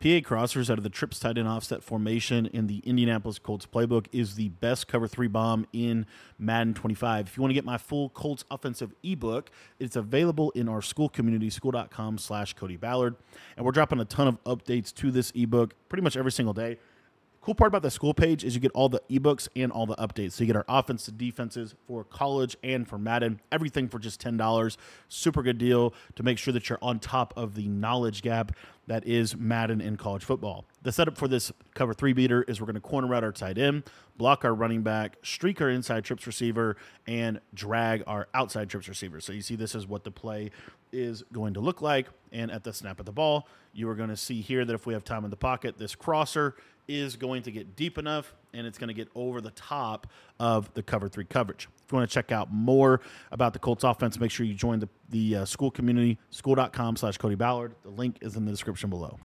PA crossers out of the trips tight end offset formation in the Indianapolis Colts playbook is the best cover three bomb in Madden 25. If you want to get my full Colts offensive ebook, it's available in our Skool community, skool.com slash Cody Ballard. And we're dropping a ton of updates to this ebook pretty much every single day. Cool part about the Skool page is you get all the ebooks and all the updates. So you get our offensive defenses for college and for Madden, everything for just $10. Super good deal to make sure that you're on top of the knowledge gap that is Madden in college football. The setup for this cover three beater is we're going to corner out our tight end, block our running back, streak our inside trips receiver, and drag our outside trips receiver. So you see, this is what the play is going to look like. And at the snap of the ball, you are going to see here that if we have time in the pocket, this crosser is going to get deep enough and it's going to get over the top of the cover three coverage. If you want to check out more about the Colts offense, make sure you join the, the uh, Skool community, skool.com slash Cody Ballard. The link is in the description below.